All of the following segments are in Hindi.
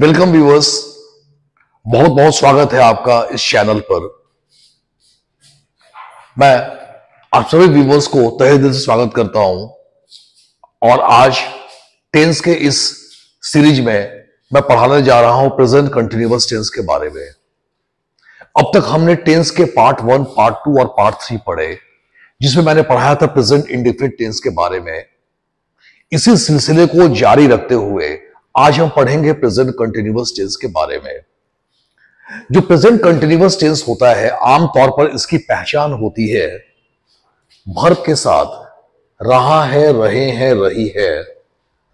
वेलकम व्यूअर्स, बहुत बहुत स्वागत है आपका इस चैनल पर। मैं आप सभी व्यूवर्स को तहे दिल से स्वागत करता हूँ। और आज टेंस के इस सीरीज़ में मैं पढ़ाने जा रहा हूँ प्रेजेंट कंटिन्यूअस टेंस के बारे में। अब तक हमने टेंस के पार्ट वन पार्ट टू और पार्ट थ्री पढ़े, जिसमें मैंने पढ़ाया था प्रेजेंट इंडिफिनिट टेंस के बारे में। इसी सिलसिले को जारी रखते हुए आज हम पढ़ेंगे प्रेजेंट कंटिन्यूअस टेंस के बारे में। जो प्रेजेंट कंटिन्यूअस टेंस होता है आमतौर पर इसकी पहचान होती है भर्ब के साथ, रहा है, रहे हैं, रही है,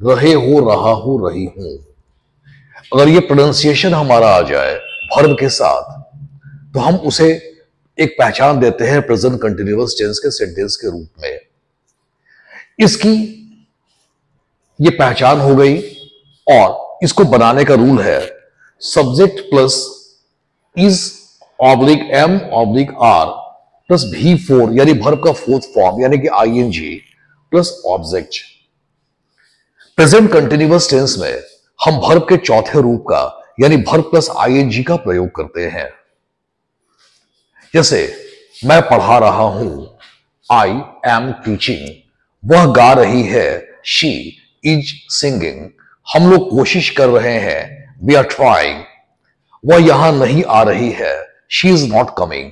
रहे हो, रहा हो, रही हूँ। अगर ये प्रोनाउंसिएशन हमारा आ जाए भर्ब के साथ तो हम उसे एक पहचान देते हैं प्रेजेंट कंटिन्यूअस टेंस के सेंटेंस के रूप में। इसकी ये पहचान हो गई और इसको बनाने का रूल है subject plus is oblique am oblique are plus V four यानी भर्ब का फोर्थ फॉर्म यानी कि I N G plus object present continuous tense में हम भर्ब के चौथे रूप का, यानी verb plus I N G का प्रयोग करते हैं। जैसे, मैं पढ़ा रहा हूँ आई एम टीचिंग वह गा रही है शी इज़ सिंगिंग हम लोग कोशिश कर रहे हैं वी आर ट्राइंग वह यहाँ नहीं आ रही है शी इज़ नॉट कमिंग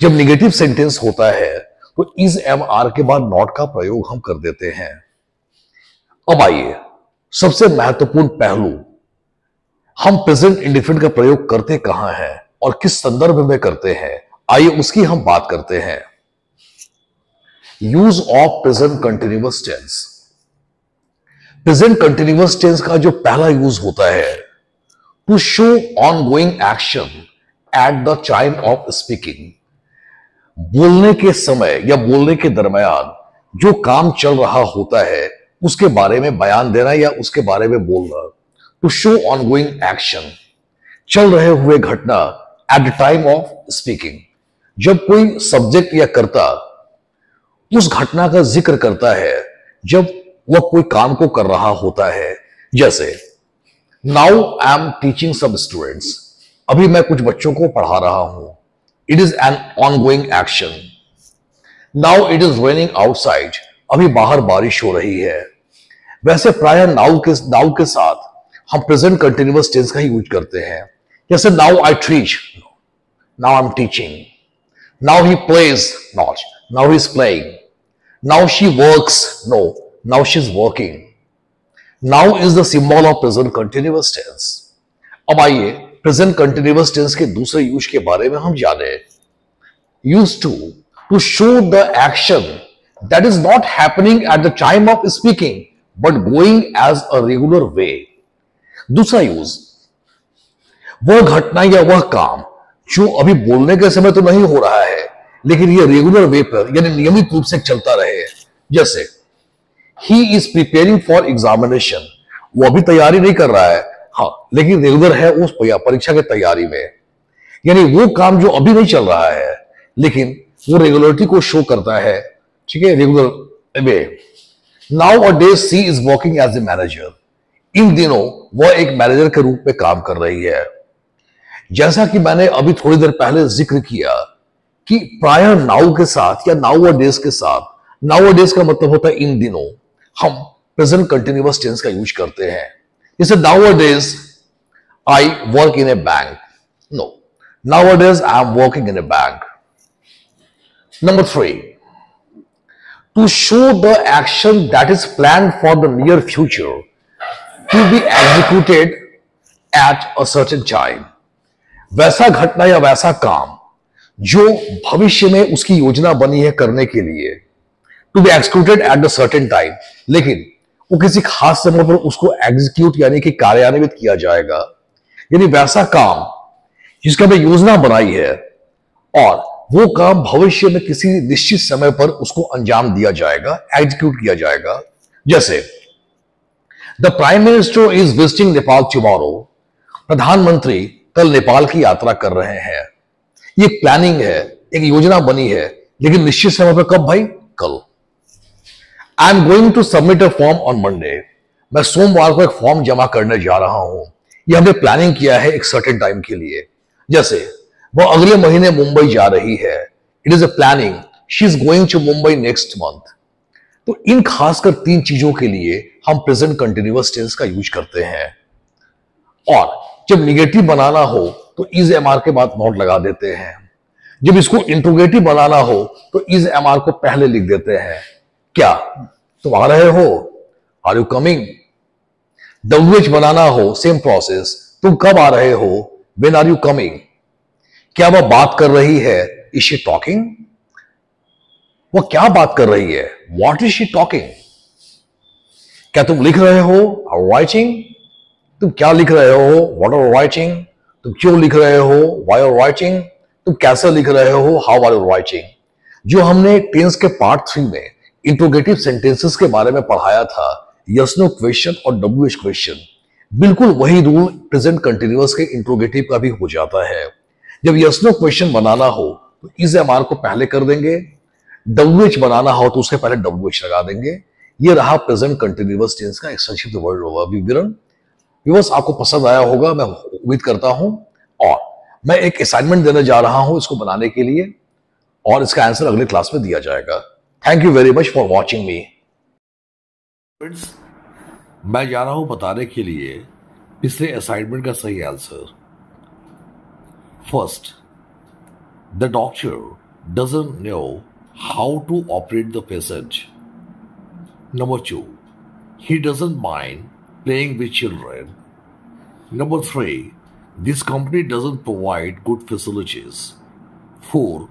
जब निगेटिव सेंटेंस होता है तो इज़ एम आर के बाद नॉट का प्रयोग हम कर देते हैं। अब आइए, सबसे महत्वपूर्ण पहलू, हम प्रेजेंट इंडिफिनिट का प्रयोग करते कहाँ हैं और किस संदर्भ में करते हैं, आइए उसकी हम बात करते हैं। Use of present continuous tense present continuous tense का जो पहला यूज़ होता है to show on going action at the time of speaking बोलने के समय या बोलने के दरमियान जो काम चल रहा होता है, उसके बारे में बयान देना या उसके बारे में बोलना to show on going action चल रहे हुए घटना at the time of speaking जब कोई सब्जेक्ट या कर्ता उस घटना का ज़िक्र करता है, जब वह कोई काम को कर रहा होता है। जैसे now I am teaching some students अभी मैं कुछ बच्चों को पढ़ा रहा हूँ। It is an on going action now it is raining outside अभी बाहर बारिश हो रही है। वैसे प्राय नाउ के नाउ के साथ हम प्रेजेंट कंटिन्यूस टेंस का ही यूज़ करते हैं। जैसे now I teach now I am teaching now he plays not now he is playing now she works no now she's working. Now is the symbol of present continuous tense. अब आइए प्रेजेंट कंटिन्यूअस टेंस के दूसरे यूज़ के बारे में हम जाने। Use two to show the action that is not happening at the time of speaking but going as a regular way दूसरा यूज़ वह घटना या वह काम जो अभी बोलने के समय तो नहीं हो रहा है, लेकिन यह रेगुलर वे पर, यानी नियमित रूप से चलता रहे। जैसे he is preparing for examination वो अभी तैयारी नहीं कर रहा है। हाँ लेकिन रेगुलर है उस परीक्षा की तैयारी में। यानी वो काम जो अभी नहीं चल रहा है, लेकिन वो रेगुलरिटी को शो करता है। ठीक है? Regular way nowadays she is working as a manager इन दिनों वह एक मैनेजर के रूप में काम कर रही है। जैसा कि मैंने अभी थोड़ी देर पहले ज़िक्र किया कि प्राय नाउ के साथ या नाउ अ डेज़ के साथ नाउ अ डेज़ का मतलब होता है इन दिनों। हम प्रेजेंट कंटिन्यूअस टेंस का यूज़ करते हैं। जैसे days I work in a bank nowadays I am working in a bank number three to show the action that is plan for the near future to be executed at a certain time वैसा घटना या वैसा काम जो भविष्य में उसकी योजना बनी है करने के लिए to be executed at the certain time लेकिन वो किसी खास समय पर उसको एग्जीक्यूट यानी कि कार्यान्वित किया जाएगा। यानी वैसा काम जिसका मैं योजना बनाई है और वो काम भविष्य में किसी निश्चित समय पर उसको अंजाम दिया जाएगा एग्जीक्यूट किया जाएगा। जैसे the prime minister is visiting Nepal tomorrow प्रधानमंत्री कल नेपाल की यात्रा कर रहे हैं। ये प्लानिंग है, एक योजना बनी है, लेकिन निश्चित समय पर कब भाई? कल। I am going to submit a form on Monday मैं सोमवार को एक फॉर्म जमा करने जा रहा हूँ। ये हमने प्लानिंग किया है एक सर्टेन टाइम के लिए। जैसे, वो अगले महीने मुंबई जा रही है। It is a planning she is going to Mumbai next month तो इन खासकर तीन चीज़ों के लिए हम प्रेजेंट कंटिन्यूअस टेंस का यूज़ करते हैं। और जब निगेटिव बनाना हो तो इज़ एम आर के बाद नोट लगा देते हैं। जब इसको इंट्रोगेटिव बनाना हो तो इज़ एम आर को पहले लिख देते हैं। क्या? तुम आ रहे हो? आर यू कमिंग डब्ल्यू बनाना हो सेम प्रोसेस तुम कब आ रहे हो? वेन आर यू कमिंग क्या वह बात कर रही है? इज़ शी टॉकिंग वो क्या बात कर रही है? वॉट इज़ शी टॉकिंग क्या तुम लिख रहे हो? आर राइटिंग तुम क्या लिख रहे हो? वॉट आर राइटिंग तुम क्यों लिख रहे हो? वाई आर राइटिंग तुम कैसे लिख रहे हो? हाउ आर यू राइटिंग जो हमने टेंस के पार्ट थ्री में इंट्रोगेटिव सेंटेंसेस के बारे में पढ़ाया था यस नो क्वेश्चन और डब्ल्यू एच क्वेश्चन बिल्कुल वही रूल प्रेजेंट कंटिन्यूअस के इंट्रोगेटिव का भी हो जाता है। जब यस नो क्वेश्चन बनाना हो तो इज़ एम आर को पहले कर देंगे। डब्ल्यू एच बनाना हो तो उसके पहले डब्ल्यू एच लगा देंगे। ये रहा प्रेजेंट कंटिन्यूअस टेंस का एक संक्षिप्त वर्ड होगा विवरण। व्यूवर्स आपको पसंद आया होगा, मैं उम्मीद करता हूँ। और मैं एक असाइनमेंट देने जा रहा हूँ इसको बनाने के लिए, और इसका आंसर अगले क्लास में दिया जाएगा। Thank you very much for watching me मैं जा रहा हूँ बताने के लिए पिछले असाइनमेंट का सही answer first the doctor doesn't know how to operate the patient number two he doesn't mind playing with children. Number three, this company doesn't provide good facilities. Four,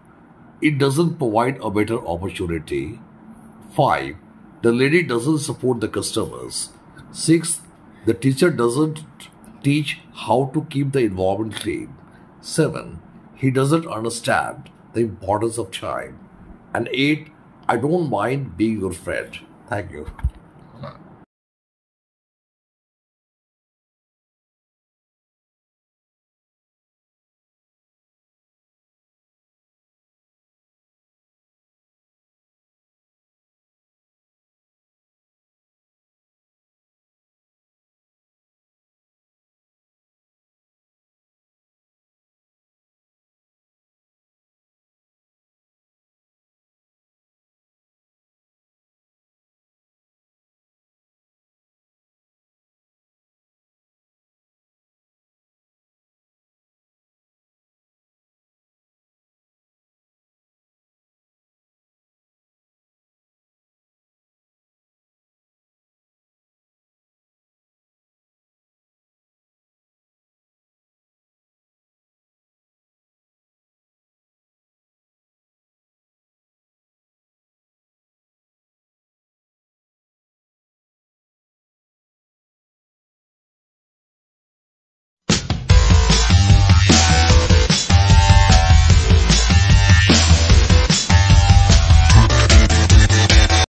it doesn't provide a better opportunity. Five, the lady doesn't support the customers. Six, the teacher doesn't teach how to keep the environment clean. Seven, he doesn't understand the importance of time. And eight, I don't mind being your friend. Thank you.